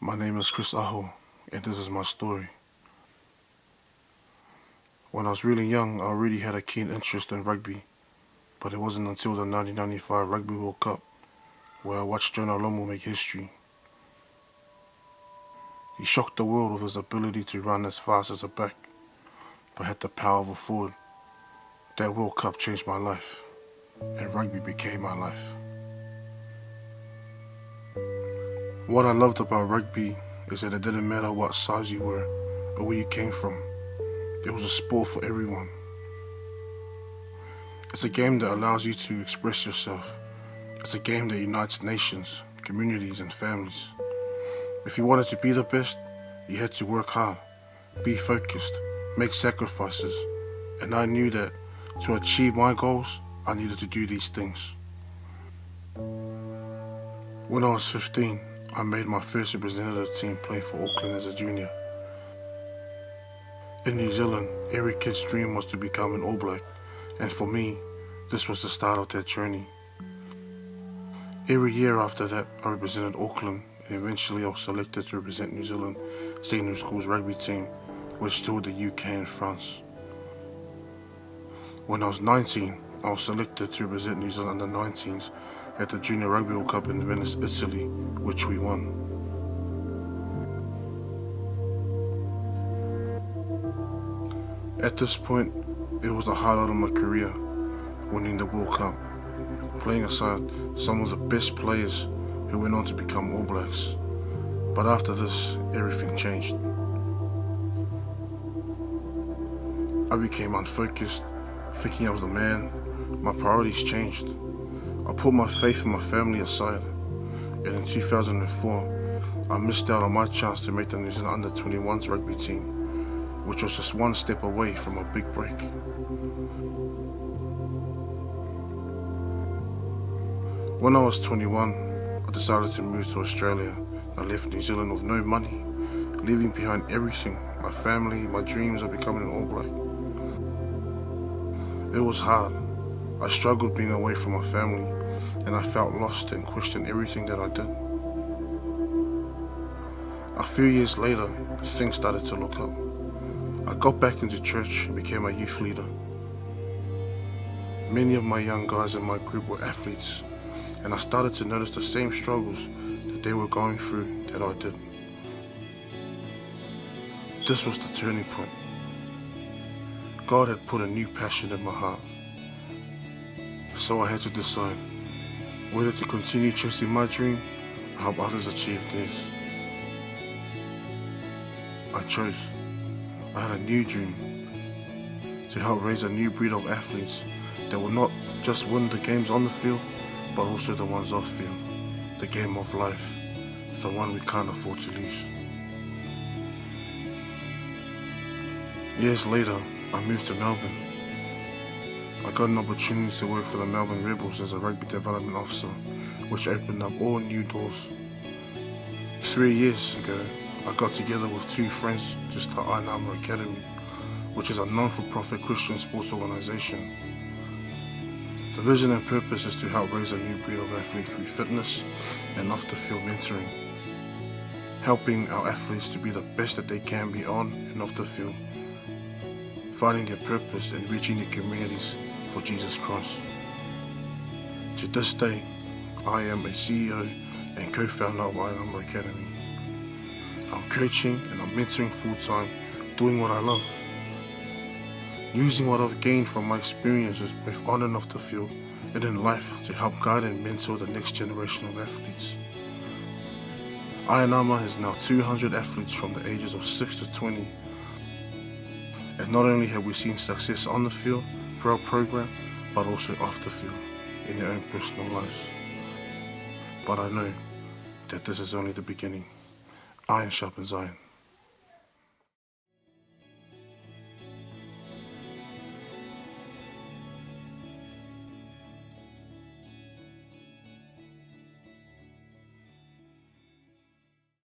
My name is Chris Aho, and this is my story. When I was really young, I already had a keen interest in rugby, but it wasn't until the 1995 Rugby World Cup where I watched Jonah Lomu make history. He shocked the world with his ability to run as fast as a back, but had the power of a forward. That World Cup changed my life, and rugby became my life. What I loved about rugby is that it didn't matter what size you were or where you came from. It was a sport for everyone. It's a game that allows you to express yourself. It's a game that unites nations, communities, and families. If you wanted to be the best, you had to work hard, be focused, make sacrifices, and I knew that to achieve my goals, I needed to do these things. When I was 15, I made my first representative team play for Auckland as a junior. In New Zealand, every kid's dream was to become an All Black, and for me, this was the start of that journey. Every year after that, I represented Auckland, and eventually I was selected to represent New Zealand senior schools rugby team, which toured the UK and France. When I was 19, I was selected to represent New Zealand under 19s at the Junior Rugby World Cup in Venice, Italy, which we won. At this point, it was the highlight of my career, winning the World Cup, playing aside some of the best players who went on to become All Blacks. But after this, everything changed. I became unfocused, thinking I was the man. My priorities changed. I put my faith in my family aside, and in 2004, I missed out on my chance to make the New Zealand Under 21s rugby team, which was just one step away from a big break. When I was 21, I decided to move to Australia. I left New Zealand with no money, leaving behind everything, my family, my dreams of becoming an All Black. It was hard. I struggled being away from my family and I felt lost and questioned everything that I did. A few years later, things started to look up. I got back into church and became a youth leader. Many of my young guys in my group were athletes, and I started to notice the same struggles that they were going through that I did. This was the turning point. God had put a new passion in my heart. So I had to decide whether to continue chasing my dream or help others achieve this. I chose. I had a new dream to help raise a new breed of athletes that will not just win the games on the field, but also the ones off field. The game of life, the one we can't afford to lose. Years later, I moved to Melbourne I got an opportunity to work for the Melbourne Rebels as a rugby development officer, which opened up all new doors. Three years ago, I got together with two friends to start Iron Armour Academy, which is a non-for-profit Christian sports organization. The vision and purpose is to help raise a new breed of athlete through fitness and off-the-field mentoring, helping our athletes to be the best that they can be on and off the field, finding their purpose and reaching their communities for Jesus Christ. To this day, I am a CEO and co-founder of Iron Armour Academy. I'm coaching and I'm mentoring full-time, doing what I love. Using what I've gained from my experiences both on and off the field and in life to help guide and mentor the next generation of athletes. Iron Armour has now 200 athletes from the ages of 6 to 20. And not only have we seen success on the field, our program, but also off the field, in their own personal lives. But I know that this is only the beginning. Iron sharpens iron.